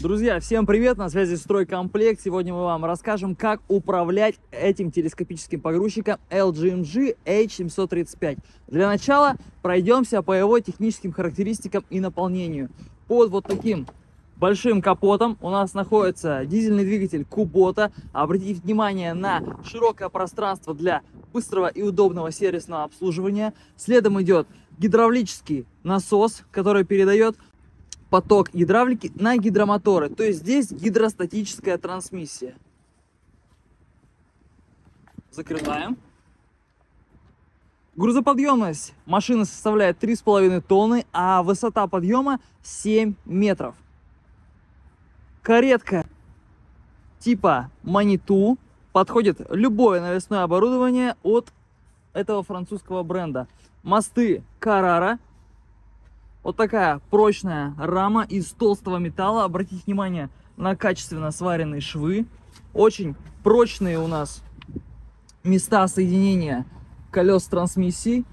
Друзья, всем привет, на связи Стройкомплект. Сегодня мы вам расскажем, как управлять этим телескопическим погрузчиком LGMG H735. Для начала пройдемся по его техническим характеристикам и наполнению. Под вот таким большим капотом у нас находится дизельный двигатель Кубота. Обратите внимание на широкое пространство для быстрого и удобного сервисного обслуживания. Следом идет гидравлический насос, который передает поток гидравлики на гидромоторы. То есть здесь гидростатическая трансмиссия. Закрываем. Грузоподъемность машины составляет 3,5 тонны, а высота подъема 7 метров. Каретка типа Маниту подходит любое навесное оборудование от этого французского бренда. Мосты Карара вот такая прочная рама из толстого металла. Обратите внимание на качественно сваренные швы. Очень прочные у нас места соединения колес трансмиссии.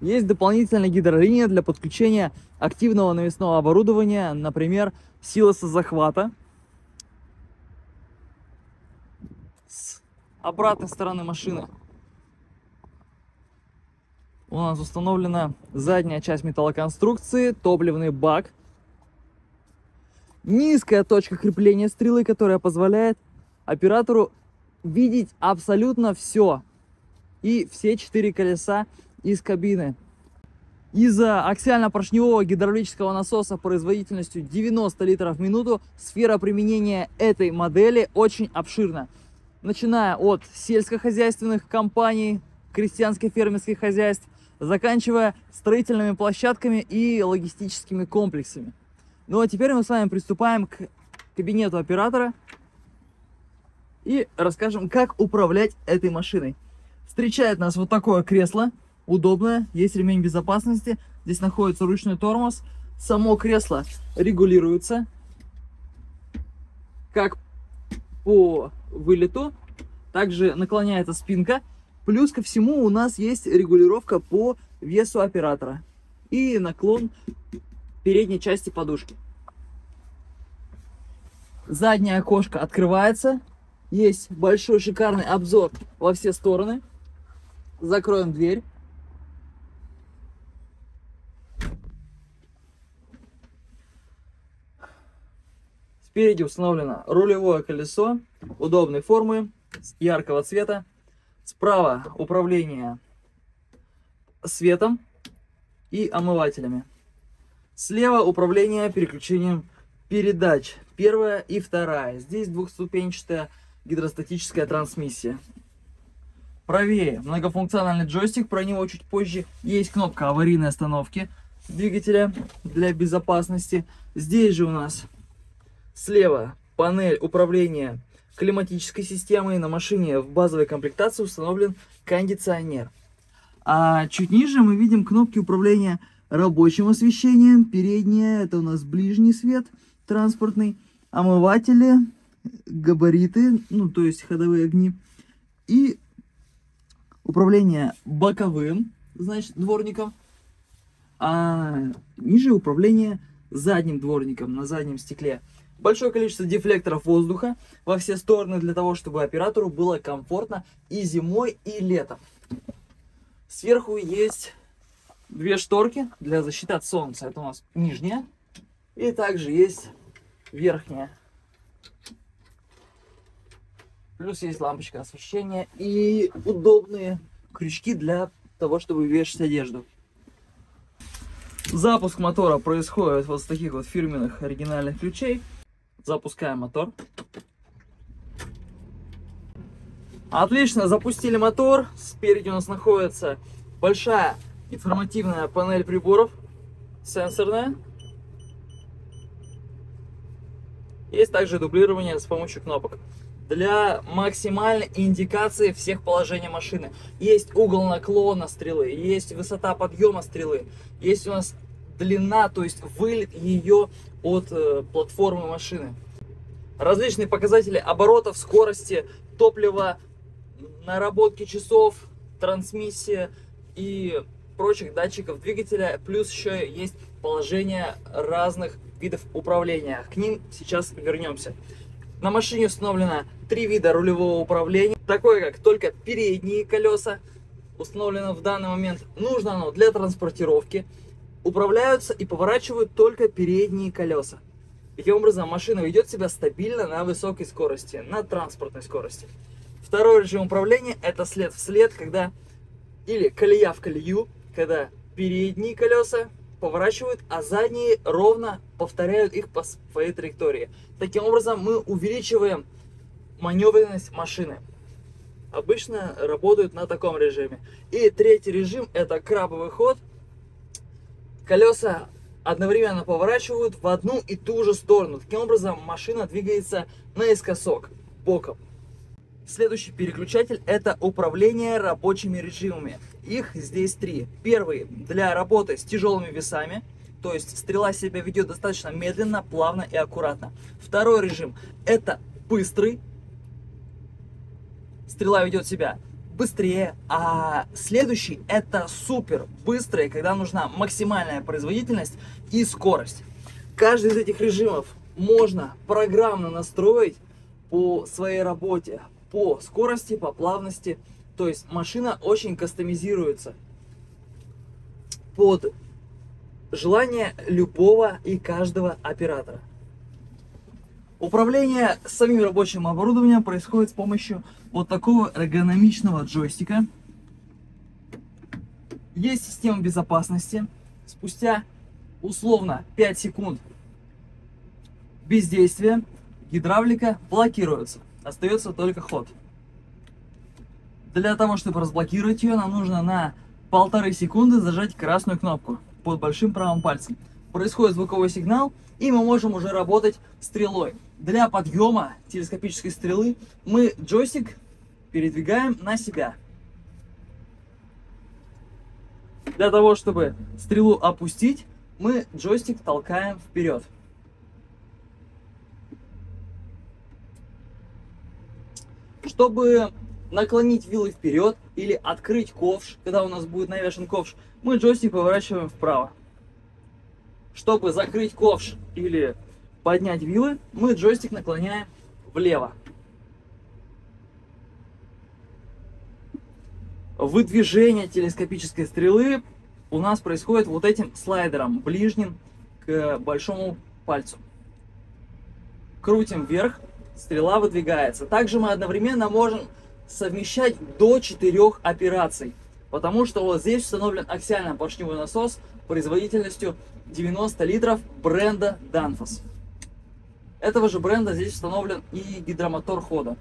Есть дополнительная гидролиния для подключения активного навесного оборудования, например, силоса захвата. С обратной стороны машины у нас установлена задняя часть металлоконструкции, топливный бак. Низкая точка крепления стрелы, которая позволяет оператору видеть абсолютно все. И все четыре колеса из кабины. Из-за аксиально-поршневого гидравлического насоса производительностью 90 литров в минуту сфера применения этой модели очень обширна. Начиная от сельскохозяйственных компаний, крестьянско-фермерских хозяйств, заканчивая строительными площадками и логистическими комплексами. Ну а теперь мы с вами приступаем к кабинету оператора и расскажем, как управлять этой машиной. Встречает нас вот такое кресло, удобное, есть ремень безопасности, здесь находится ручной тормоз, само кресло регулируется как по вылету, также наклоняется спинка Плюс ко всему у нас есть регулировка по весу оператора и наклон передней части подушки. Заднее окошко открывается. Есть большой шикарный обзор во все стороны. Закроем дверь. Спереди установлено рулевое колесо удобной формы, яркого цвета. Справа управление светом и омывателями. Слева управление переключением передач. Первая и вторая. Здесь двухступенчатая гидростатическая трансмиссия. Правее многофункциональный джойстик, про него чуть позже. Есть кнопка аварийной остановки двигателя для безопасности. Здесь же у нас слева панель управления климатической системой на машине в базовой комплектации установлен кондиционер. А чуть ниже мы видим кнопки управления рабочим освещением. Передняя это у нас ближний свет транспортный, омыватели, габариты, ну то есть ходовые огни. И управление боковым, значит, дворником. А ниже управление задним дворником на заднем стекле большое количество дефлекторов воздуха во все стороны для того, чтобы оператору было комфортно и зимой, и летом. Сверху есть две шторки для защиты от солнца. Это у нас нижняя. И также есть верхняя. Плюс есть лампочка освещения и удобные крючки для того, чтобы вешать одежду. Запуск мотора происходит вот с таких вот фирменных оригинальных ключей. Запускаем мотор. Отлично, запустили мотор. Спереди у нас находится большая информативная панель приборов, сенсорная. Есть также дублирование с помощью кнопок. Для максимальной индикации всех положений машины. Есть угол наклона стрелы, есть высота подъема стрелы, есть у нас длина, то есть вылет ее от э, платформы машины. Различные показатели оборотов, скорости, топлива, наработки часов, трансмиссия и прочих датчиков двигателя, плюс еще есть положение разных видов управления. К ним сейчас вернемся. На машине установлено три вида рулевого управления, такое как только передние колеса, установлено в данный момент, нужно оно для транспортировки, управляются и поворачивают только передние колеса. Таким образом, машина ведет себя стабильно на высокой скорости, на транспортной скорости. Второй режим управления это след в след, когда или колея в колею, когда передние колеса поворачивают, а задние ровно повторяют их по своей траектории. Таким образом, мы увеличиваем маневренность машины. Обычно работают на таком режиме. И третий режим это крабовый ход. Колеса одновременно поворачивают в одну и ту же сторону. Таким образом, машина двигается наискосок, боком. Следующий переключатель это управление рабочими режимами. Их здесь три. Первый для работы с тяжелыми весами, то есть стрела себя ведет достаточно медленно, плавно и аккуратно. Второй режим это быстрый. Стрела ведет себя быстрее, а следующий это супер быстрый, когда нужна максимальная производительность и скорость. Каждый из этих режимов можно программно настроить по своей работе, по скорости, по плавности. То есть машина очень кастомизируется под желание любого и каждого оператора. Управление самим рабочим оборудованием происходит с помощью вот такого эргономичного джойстика. Есть система безопасности. Спустя условно 5 секунд бездействия гидравлика блокируется остается только ход. Для того, чтобы разблокировать ее, нам нужно на полторы секунды зажать красную кнопку под большим правым пальцем. Происходит звуковой сигнал, и мы можем уже работать стрелой. Для подъема телескопической стрелы мы джойстик передвигаем на себя. Для того, чтобы стрелу опустить, мы джойстик толкаем вперед. Чтобы наклонить вилы вперед или открыть ковш, когда у нас будет навешен ковш, мы джойстик поворачиваем вправо. Чтобы закрыть ковш или поднять вилы, мы джойстик наклоняем влево. Выдвижение телескопической стрелы у нас происходит вот этим слайдером, ближним к большому пальцу. Крутим вверх, стрела выдвигается. Также мы одновременно можем совмещать до 4 операций, потому что вот здесь установлен аксиально-поршневой насос производительностью 90 литров бренда Danfoss. Этого же бренда здесь установлен и гидромотор хода.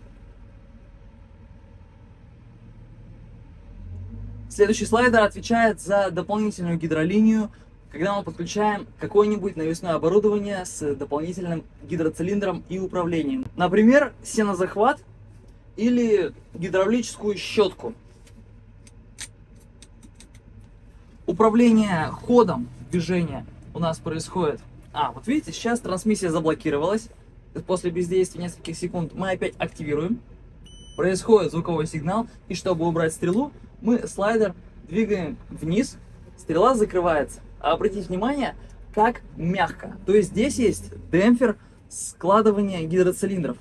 Следующий слайдер отвечает за дополнительную гидролинию когда мы подключаем какое-нибудь навесное оборудование с дополнительным гидроцилиндром и управлением. Например, сенозахват или гидравлическую щетку. Управление ходом движения у нас происходит. А, вот видите, сейчас трансмиссия заблокировалась. После бездействия нескольких секунд мы опять активируем. Происходит звуковой сигнал. И чтобы убрать стрелу, мы слайдер двигаем вниз. Стрела закрывается. А обратите внимание, как мягко. То есть здесь есть демпфер складывания гидроцилиндров.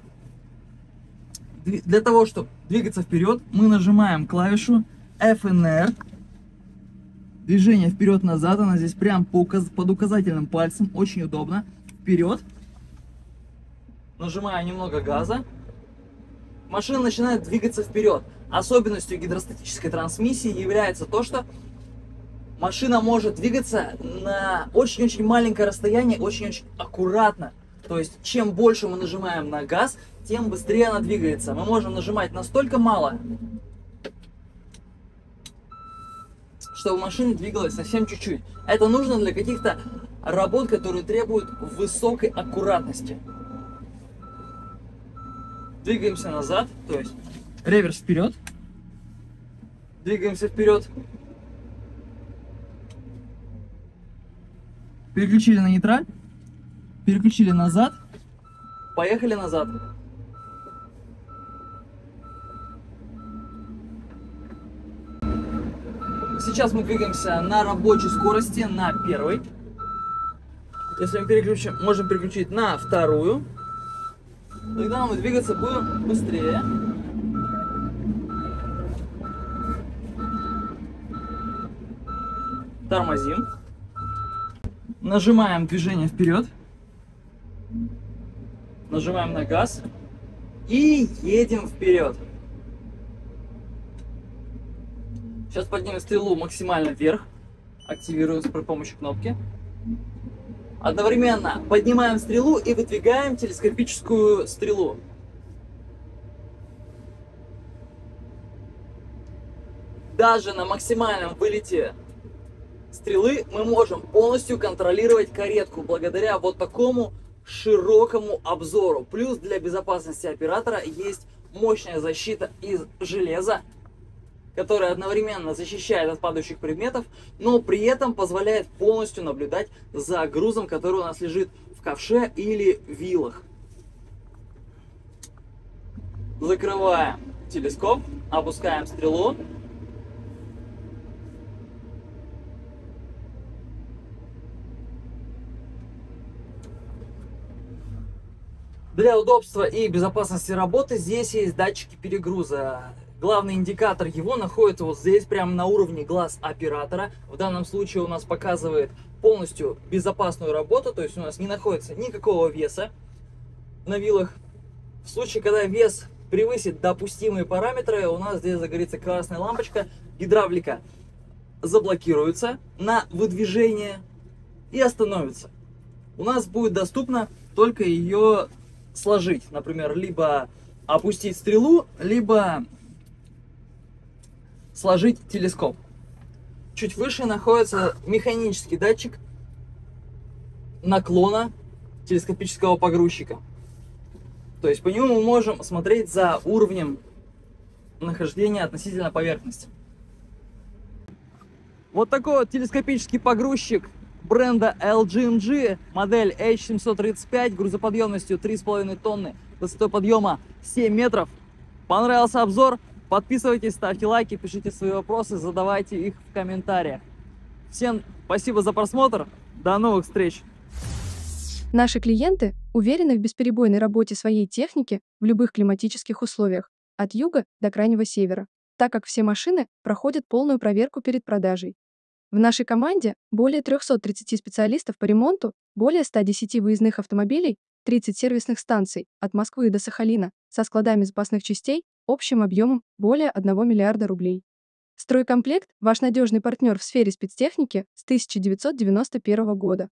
Для того, чтобы двигаться вперед, мы нажимаем клавишу FNR. Движение вперед-назад, она здесь прям под указательным пальцем, очень удобно. Вперед. Нажимаю немного газа. Машина начинает двигаться вперед. Особенностью гидростатической трансмиссии является то, что машина может двигаться на очень-очень маленькое расстояние, очень-очень аккуратно. То есть, чем больше мы нажимаем на газ, тем быстрее она двигается. Мы можем нажимать настолько мало, чтобы машина двигалась совсем чуть-чуть. Это нужно для каких-то работ, которые требуют высокой аккуратности. Двигаемся назад, то есть реверс вперед. Двигаемся вперед. Переключили на нейтраль. Переключили назад. Поехали назад. Сейчас мы двигаемся на рабочей скорости на первой. Если мы переключим, можем переключить на вторую, тогда мы двигаться будем быстрее. Тормозим. Нажимаем движение вперед. Нажимаем на газ. И едем вперед. Сейчас поднимем стрелу максимально вверх. Активируем при помощи кнопки. Одновременно поднимаем стрелу и выдвигаем телескопическую стрелу. Даже на максимальном вылете стрелы мы можем полностью контролировать каретку благодаря вот такому широкому обзору. Плюс для безопасности оператора есть мощная защита из железа, которая одновременно защищает от падающих предметов, но при этом позволяет полностью наблюдать за грузом, который у нас лежит в ковше или вилах. Закрываем телескоп, опускаем стрелу. Для удобства и безопасности работы здесь есть датчики перегруза. Главный индикатор его находится вот здесь, прямо на уровне глаз оператора. В данном случае у нас показывает полностью безопасную работу, то есть у нас не находится никакого веса на вилах. В случае, когда вес превысит допустимые параметры, у нас здесь загорится красная лампочка, гидравлика заблокируется на выдвижение и остановится. У нас будет доступно только ее сложить, например, либо опустить стрелу, либо сложить телескоп. Чуть выше находится механический датчик наклона телескопического погрузчика. То есть по нему мы можем смотреть за уровнем нахождения относительно поверхности. Вот такой вот телескопический погрузчик бренда LGMG, модель H735, грузоподъемностью 3,5 тонны, высотой подъема 7 метров. Понравился обзор? Подписывайтесь, ставьте лайки, пишите свои вопросы, задавайте их в комментариях. Всем спасибо за просмотр. До новых встреч! Наши клиенты уверены в бесперебойной работе своей техники в любых климатических условиях, от юга до крайнего севера, так как все машины проходят полную проверку перед продажей. В нашей команде более 330 специалистов по ремонту, более 110 выездных автомобилей, 30 сервисных станций от Москвы до Сахалина со складами запасных частей общим объемом более 1 миллиарда рублей. Стройкомплект – ваш надежный партнер в сфере спецтехники с 1991 года.